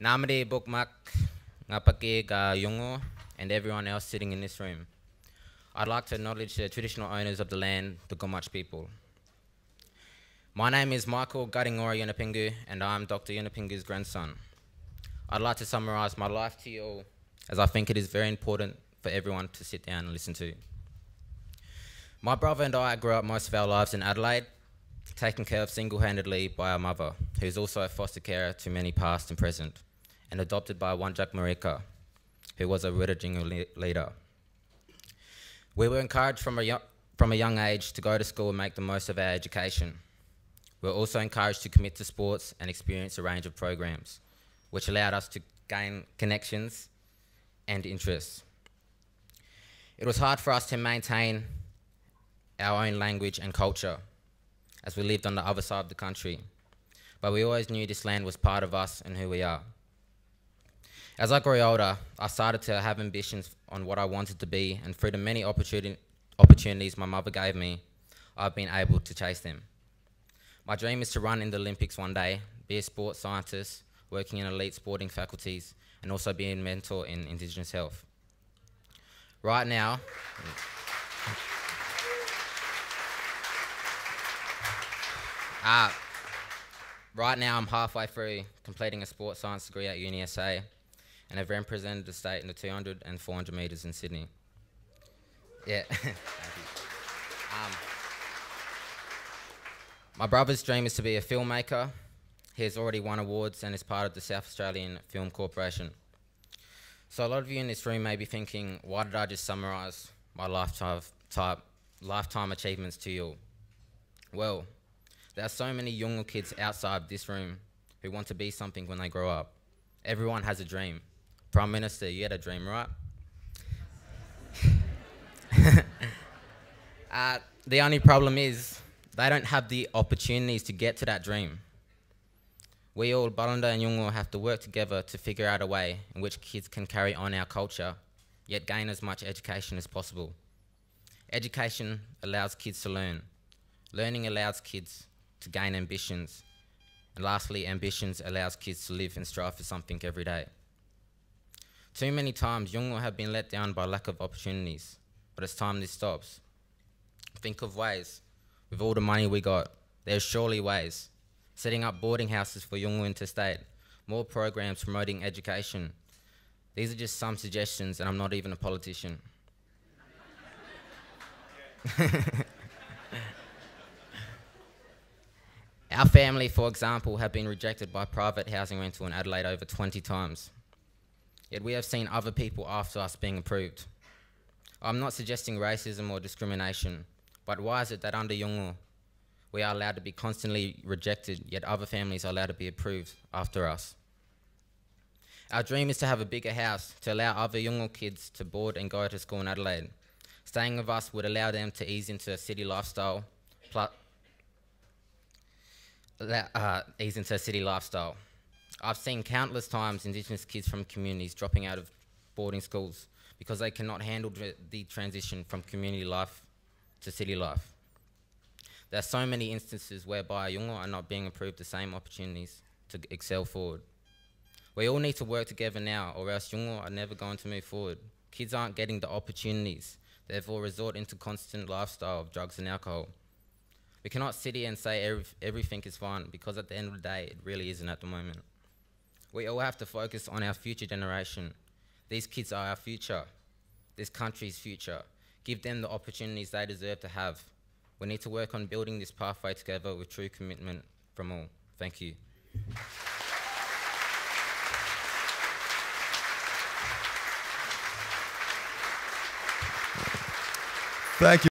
Namade Bookmak, Ngapake Ga Yolngu, and everyone else sitting in this room. I'd like to acknowledge the traditional owners of the land, the Gumatj people. My name is Michael Garingora Yunupingu, and I'm Dr. Yunupingu's grandson. I'd like to summarize my life to you all, as I think it is very important for everyone to sit down and listen to. My brother and I grew up most of our lives in Adelaide, taken care of single-handedly by our mother, who is also a foster carer to many past and present, and adopted by Wandjuk Marika, who was a Rirratjingu leader. We were encouraged from a, from a young age to go to school and make the most of our education. We were also encouraged to commit to sports and experience a range of programs, which allowed us to gain connections and interests. It was hard for us to maintain our own language and culture as we lived on the other side of the country. But we always knew this land was part of us and who we are. As I grew older, I started to have ambitions on what I wanted to be, and through the many opportuni opportunities my mother gave me, I've been able to chase them. My dream is to run in the Olympics one day, be a sports scientist, working in elite sporting faculties, and also be a mentor in Indigenous health. Right now, Uh, right now, I'm halfway through completing a sports science degree at UniSA and have represented the state in the 200 and 400 metres in Sydney. Yeah. um, my brother's dream is to be a filmmaker. He has already won awards and is part of the South Australian Film Corporation. So a lot of you in this room may be thinking, why did I just summarise my lifetime, type, lifetime achievements to you? Well, there are so many younger kids outside this room who want to be something when they grow up. Everyone has a dream. Prime Minister, you had a dream, right? uh, the only problem is they don't have the opportunities to get to that dream. We all, Balanda and Yolngu, have to work together to figure out a way in which kids can carry on our culture, yet gain as much education as possible. Education allows kids to learn. Learning allows kids to gain ambitions. And lastly, ambitions allows kids to live and strive for something every day. Too many times, young have been let down by lack of opportunities, but it's time this stops. Think of ways. With all the money we got, there's surely ways. Setting up boarding houses for young interstate, more programs promoting education. These are just some suggestions, and I'm not even a politician. Our family, for example, have been rejected by private housing rental in Adelaide over 20 times. Yet we have seen other people after us being approved. I'm not suggesting racism or discrimination, but why is it that under Yolngu, we are allowed to be constantly rejected, yet other families are allowed to be approved after us? Our dream is to have a bigger house to allow other Yolngu kids to board and go to school in Adelaide. Staying with us would allow them to ease into a city lifestyle, plus, uh, ease into a city lifestyle. I've seen countless times Indigenous kids from communities dropping out of boarding schools because they cannot handle the transition from community life to city life. There are so many instances whereby Yolngu are not being approved the same opportunities to excel forward. We all need to work together now or else Yolngu are never going to move forward. Kids aren't getting the opportunities, therefore resort into constant lifestyle of drugs and alcohol. We cannot sit here and say every, everything is fine because at the end of the day, it really isn't at the moment. We all have to focus on our future generation. These kids are our future, this country's future. Give them the opportunities they deserve to have. We need to work on building this pathway together with true commitment from all. Thank you.